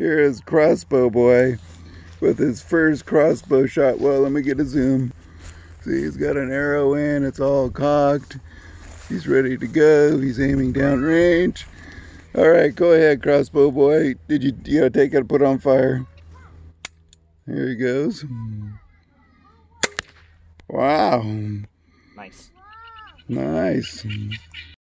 Here is crossbow boy with his first crossbow shot. Well, let me get a zoom. See, he's got an arrow in. It's all cocked. He's ready to go. He's aiming down range. All right, go ahead, crossbow boy. Did you, you gotta take it and put it on fire? Here he goes. Wow. Nice. Nice.